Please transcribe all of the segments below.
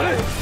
こ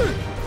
Huh?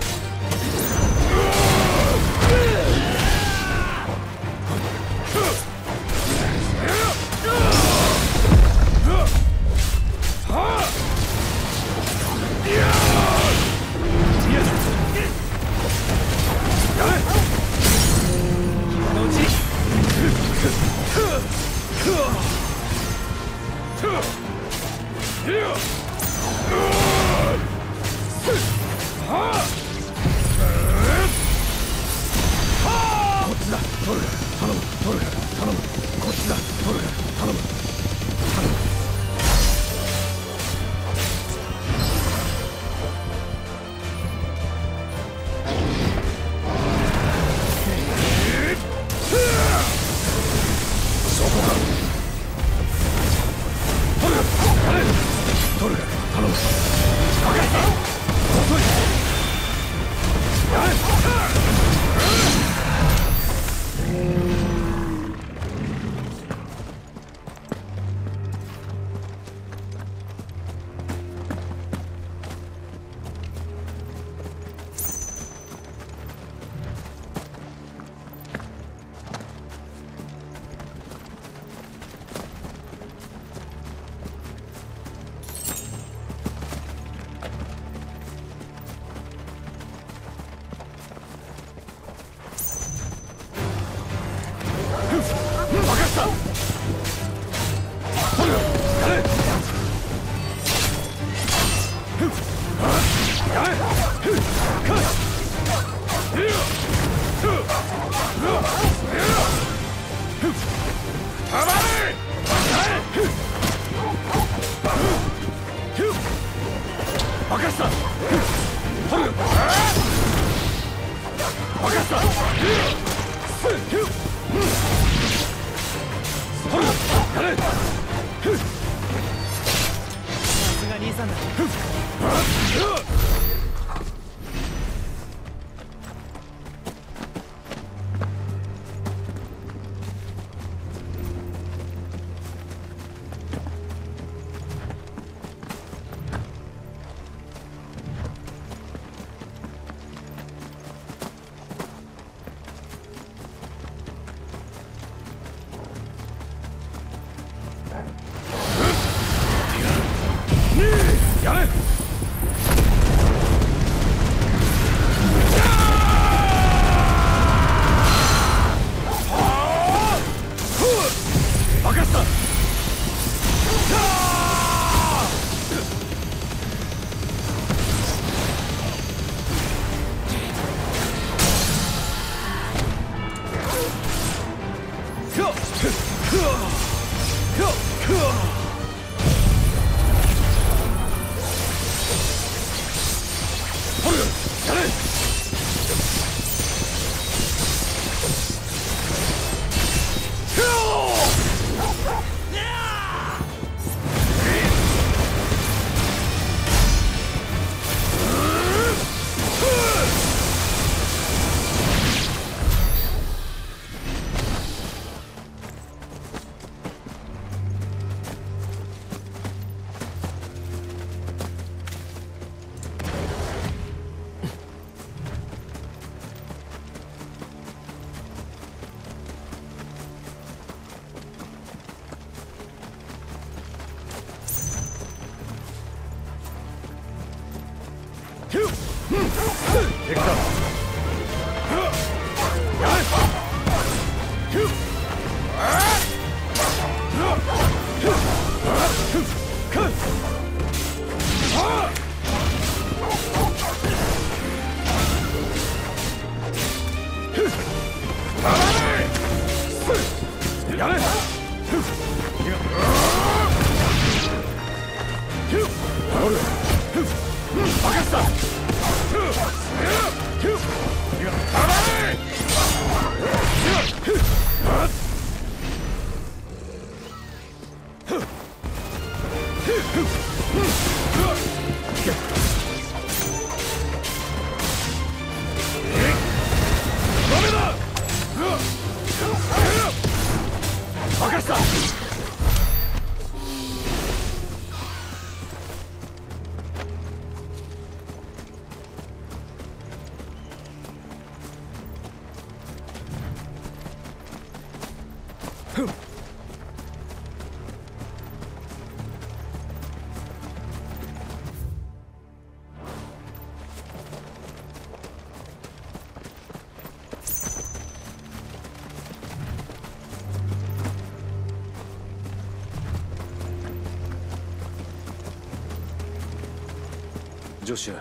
ジョシュ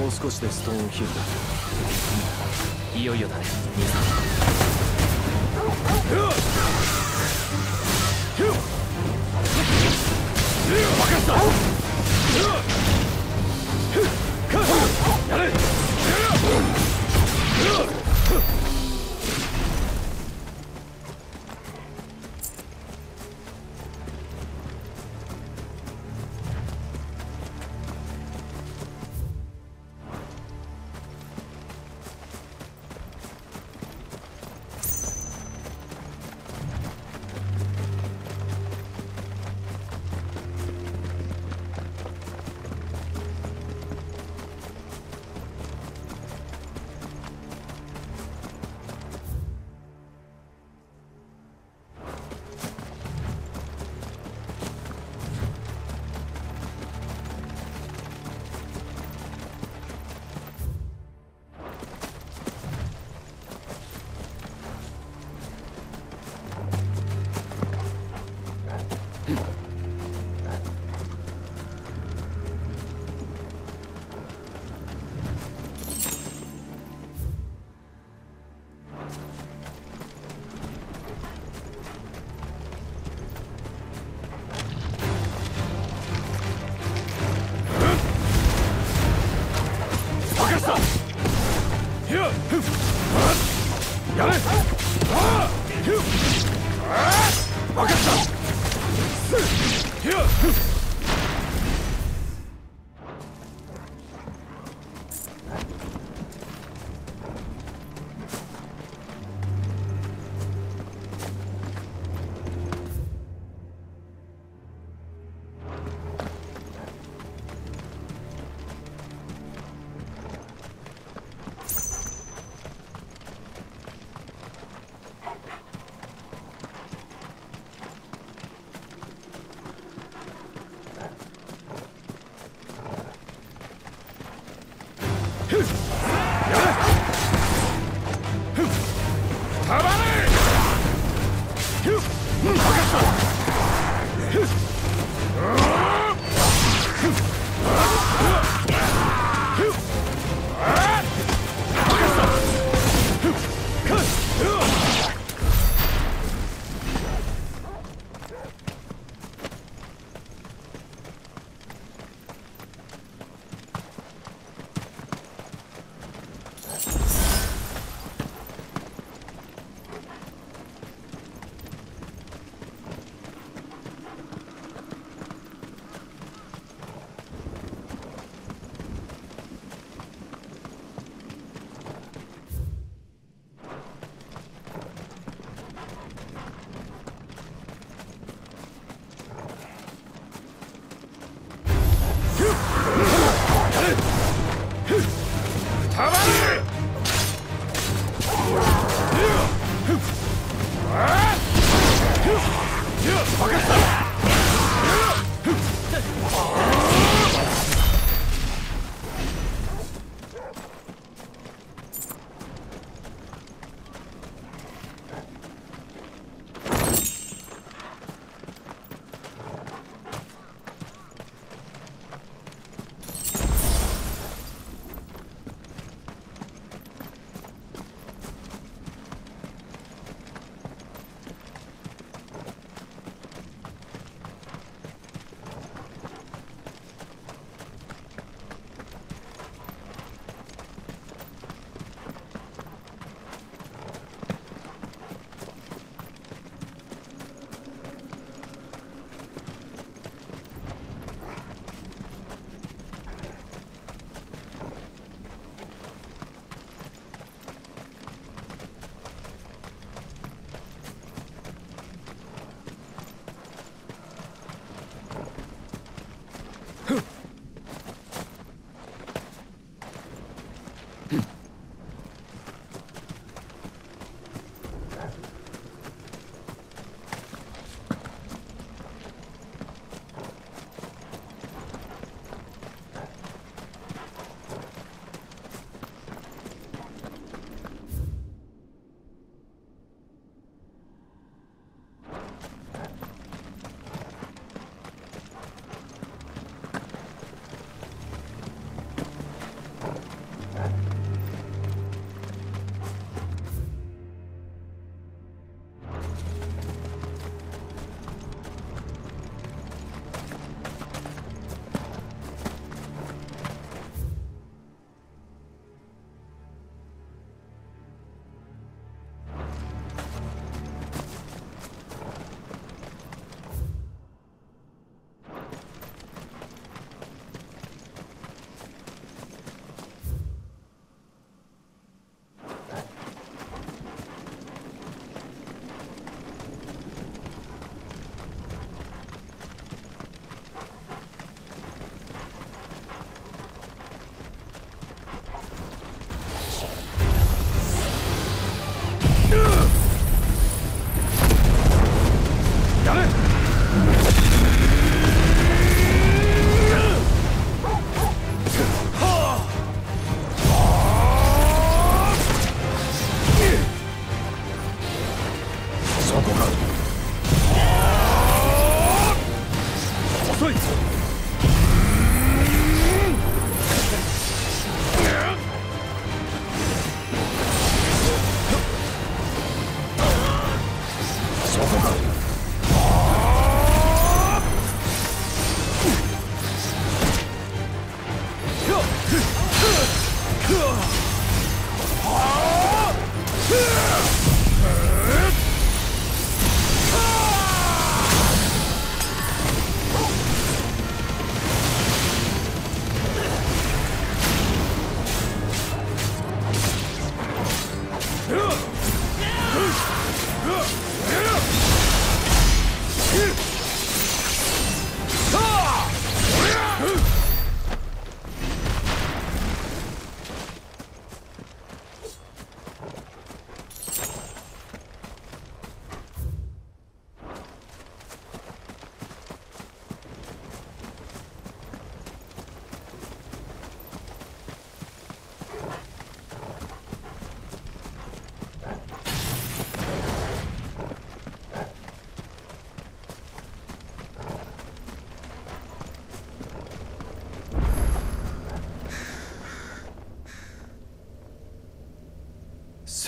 もう少しでストーンヒルだ。いよいよだね兄さやれ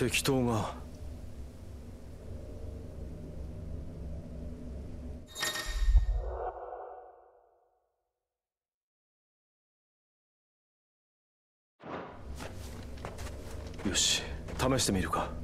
石塔が。よし試してみるか。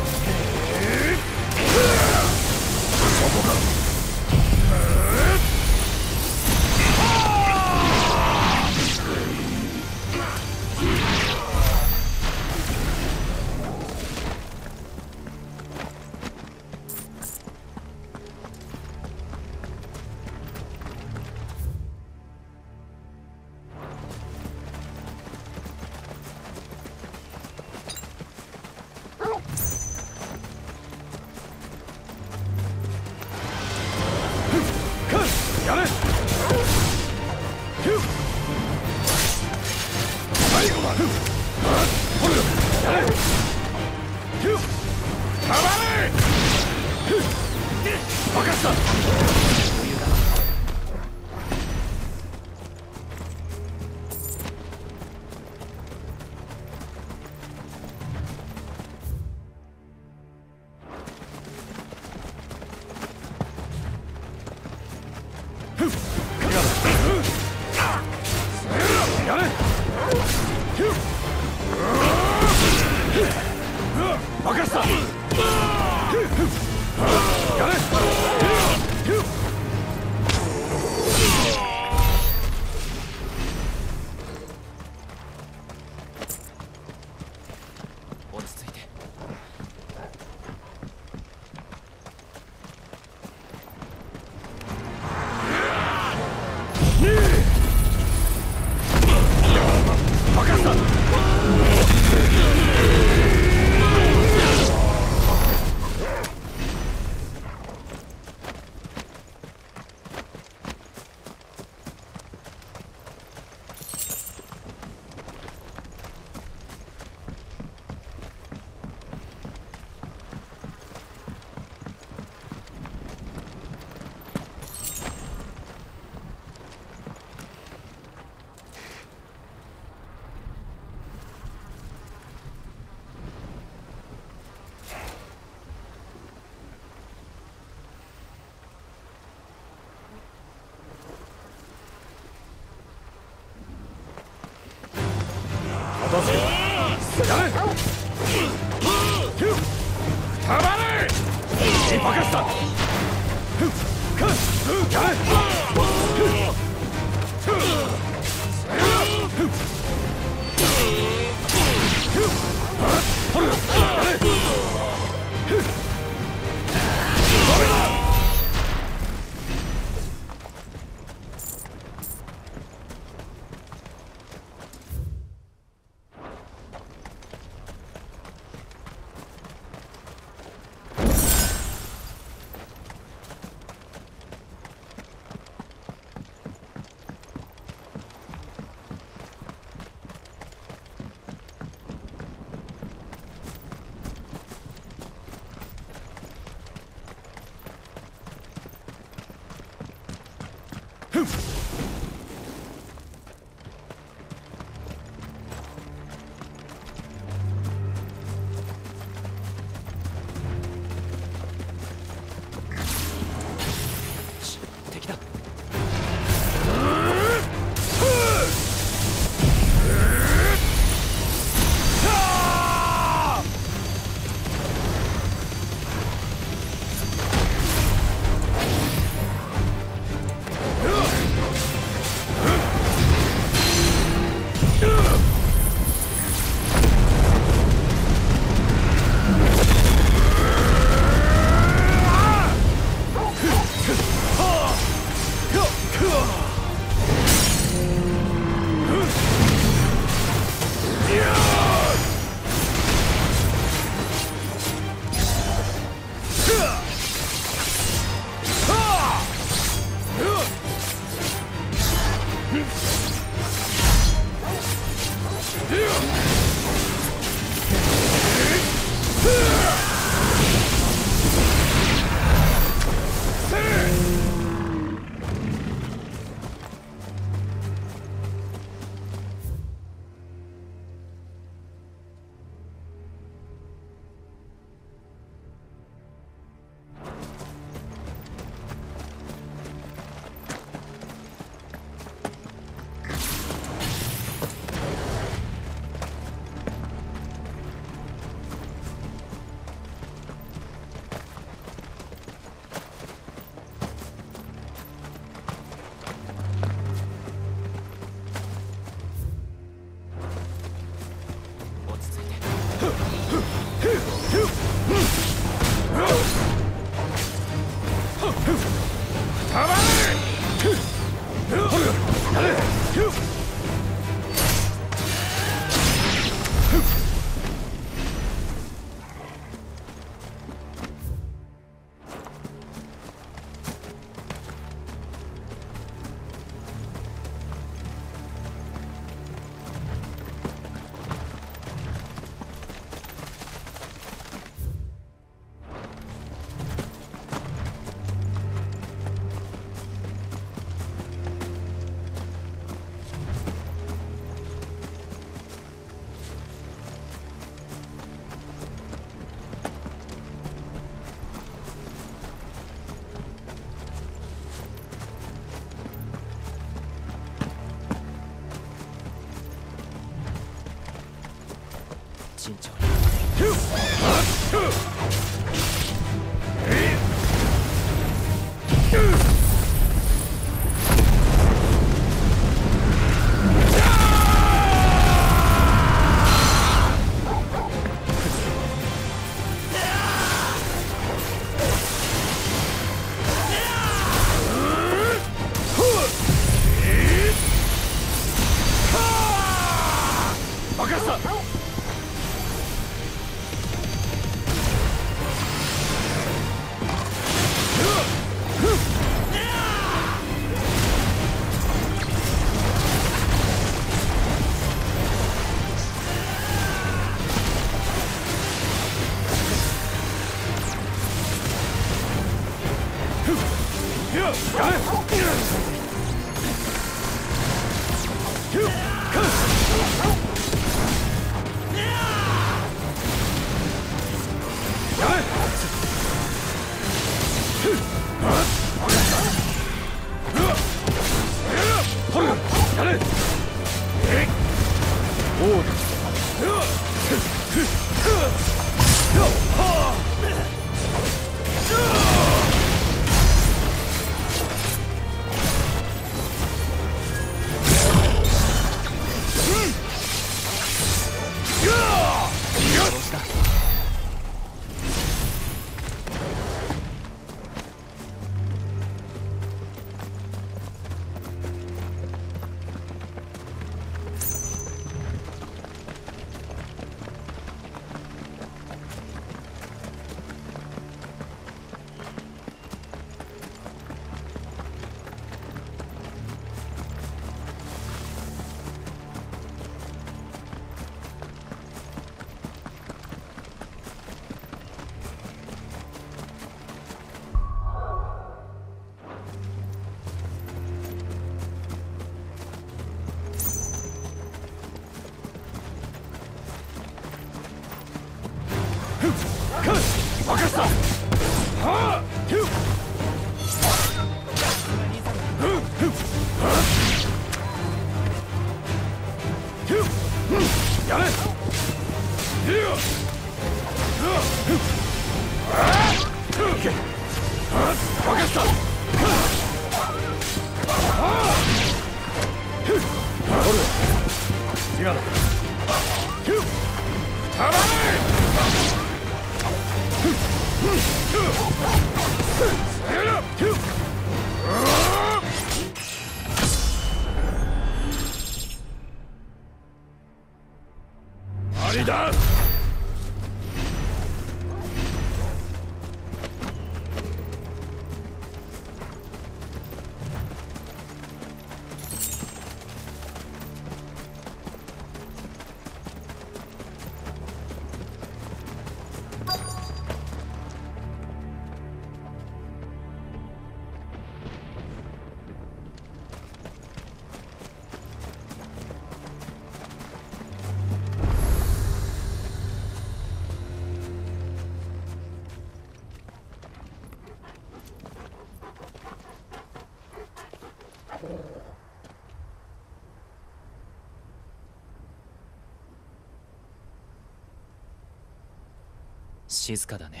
静かだね。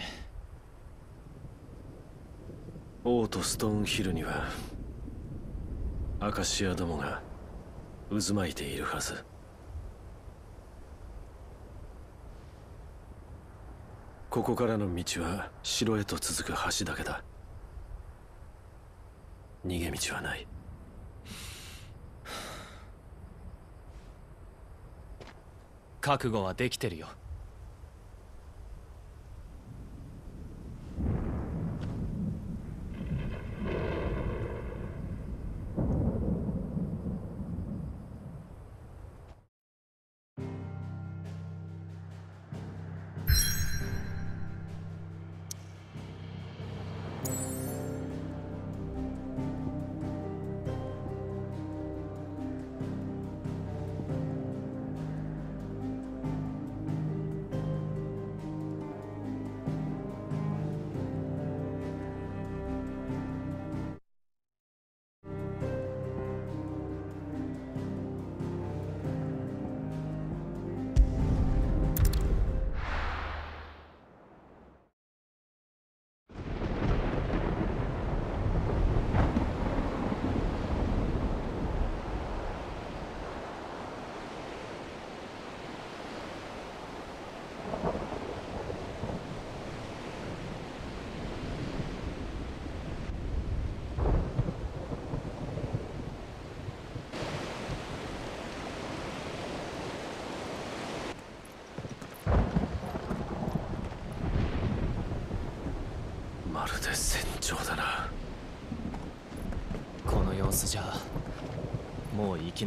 オートストーンヒルにはアカシアどもが渦巻いているはず。ここからの道は城へと続く橋だけだ。逃げ道はない。覚悟はできてるよ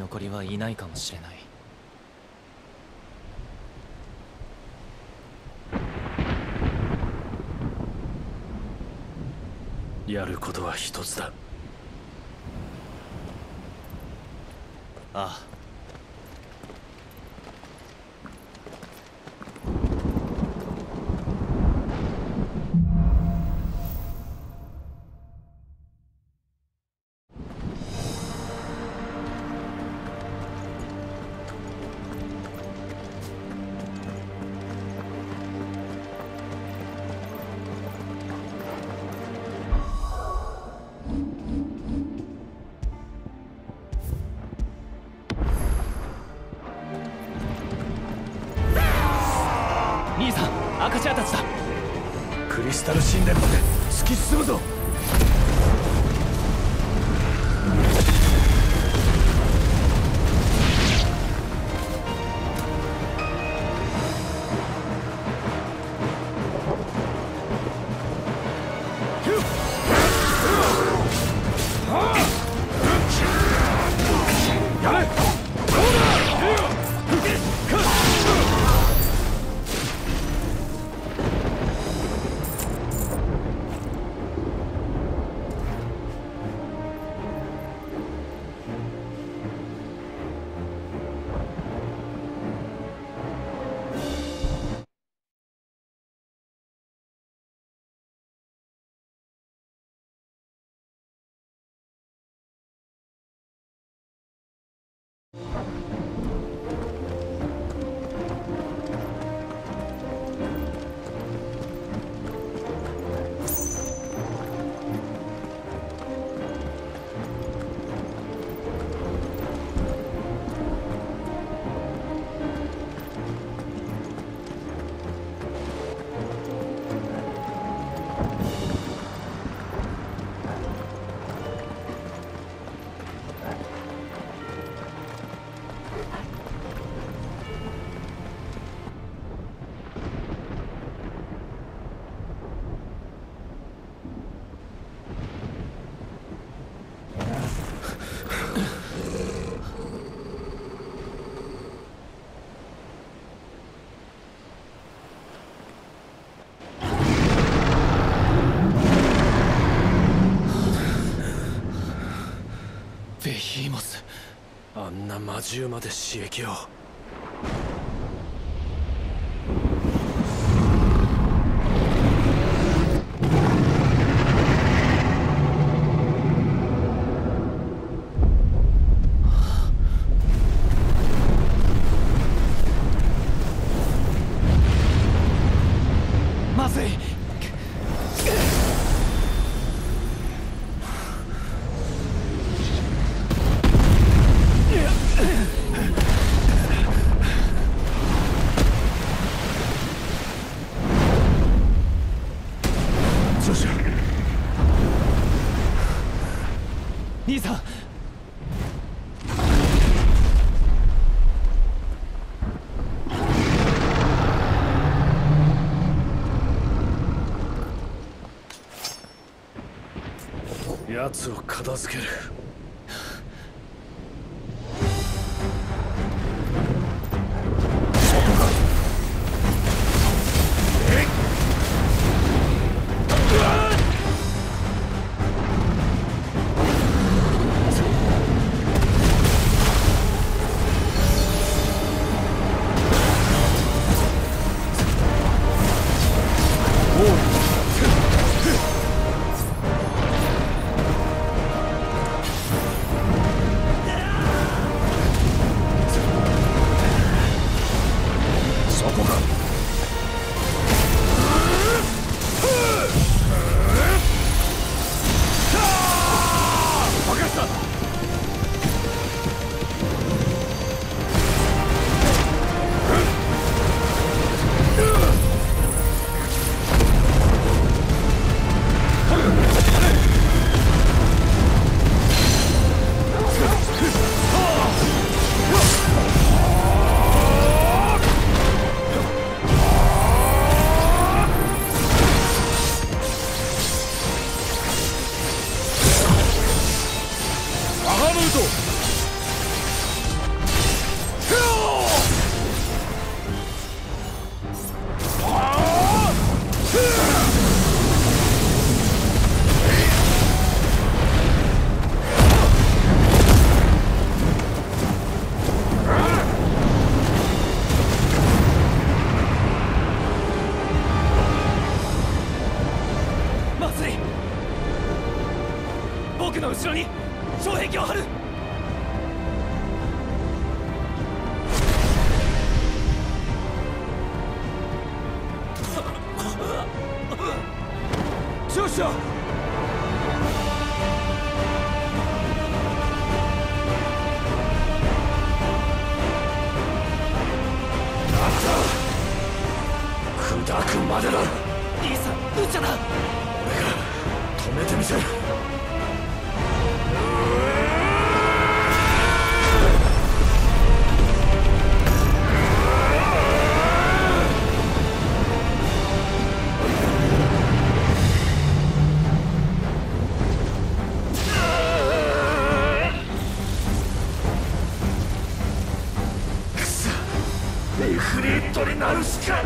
残りはいないかもしれない。やることは一つだ。ああ魔獣まで刺激を。奴を片付ける。砕くまでだ。兄さん無茶だ止めてみせる。フリートになるしか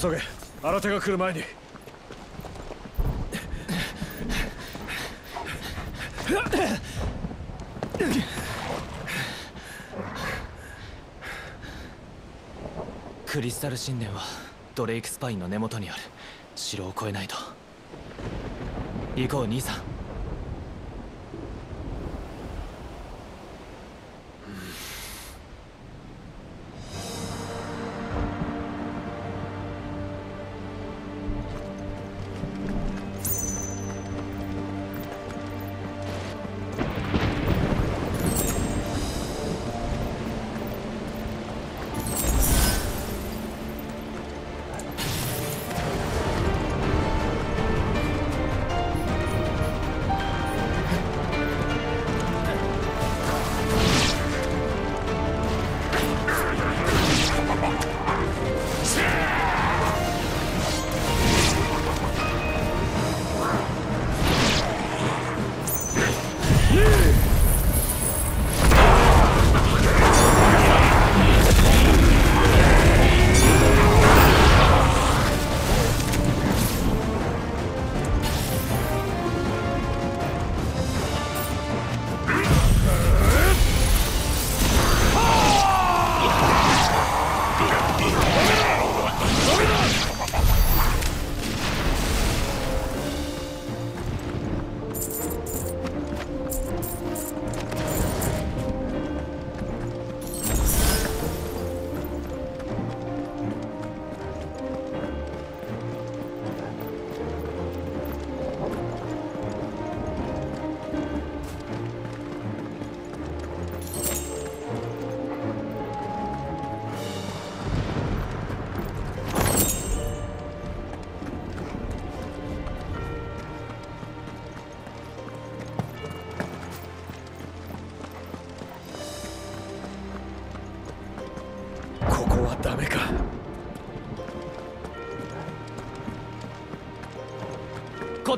急げ。新手が来る前に。クリスタル神殿はドレイクスパインの根元にある。城を越えないと。行こう兄さん。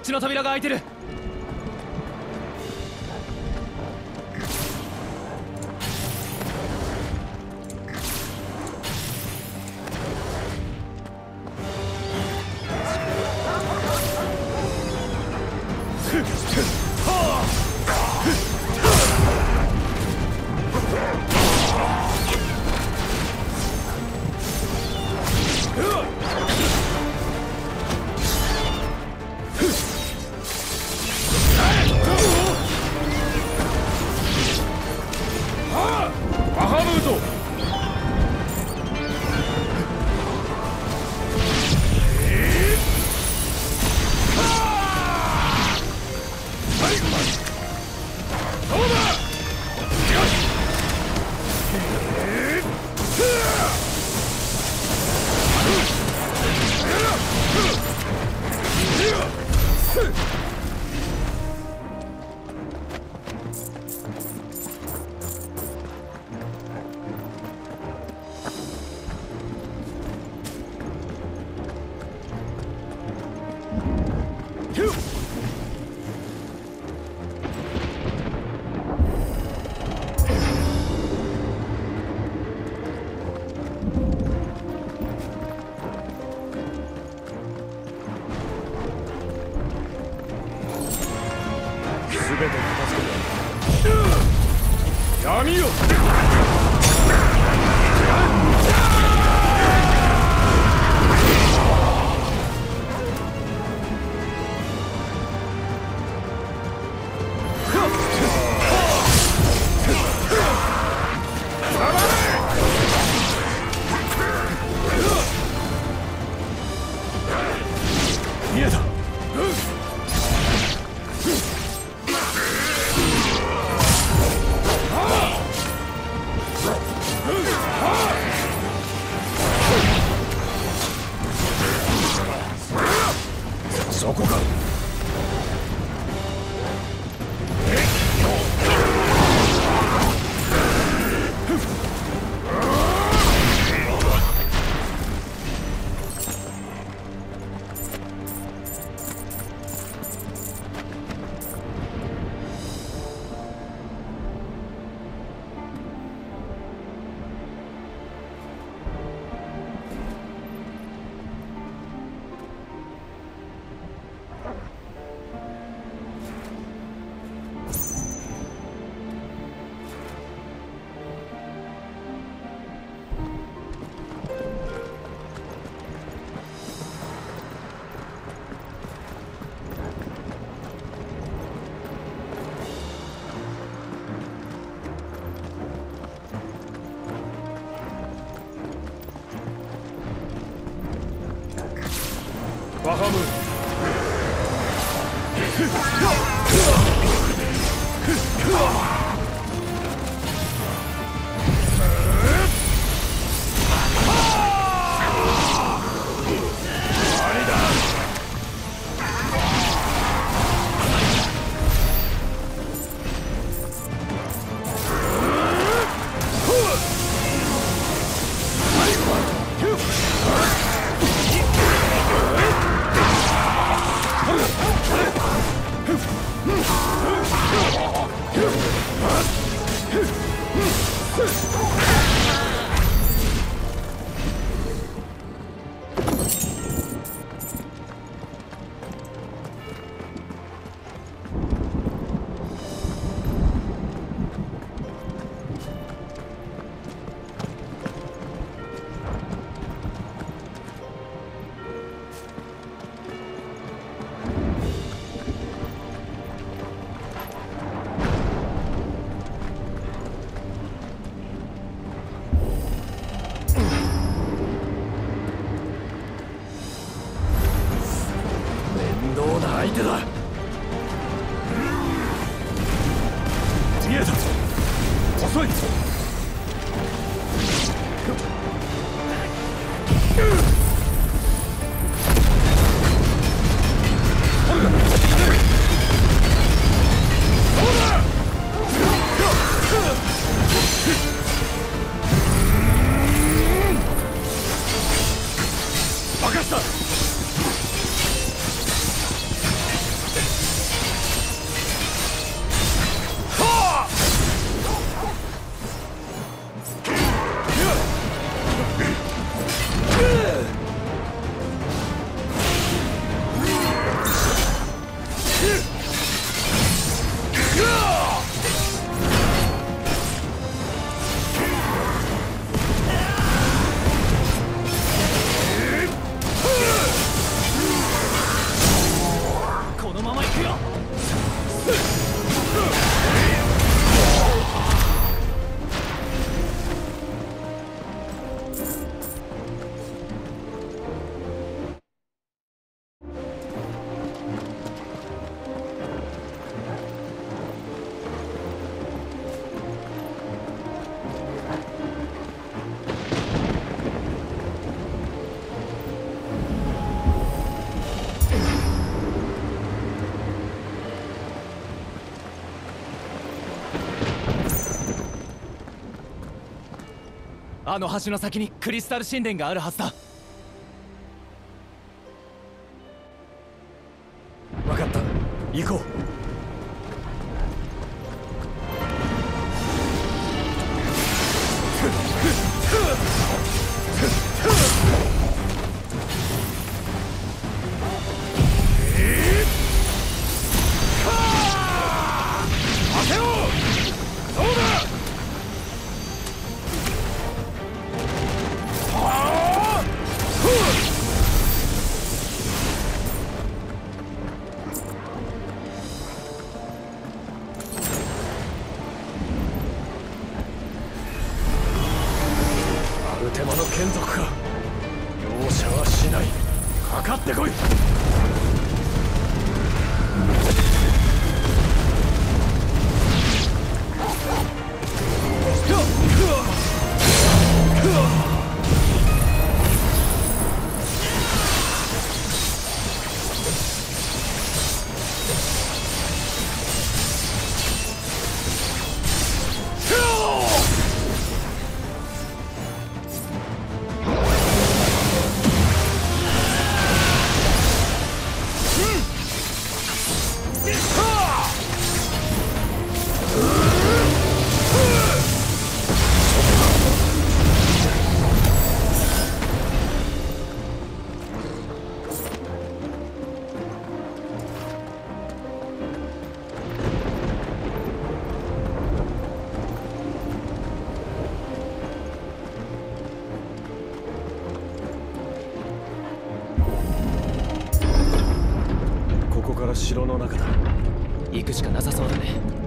っちの扉が開いてる。てだあの橋の先にクリスタル神殿があるはずだ。分かった。行こう。行くしかなさそうだね。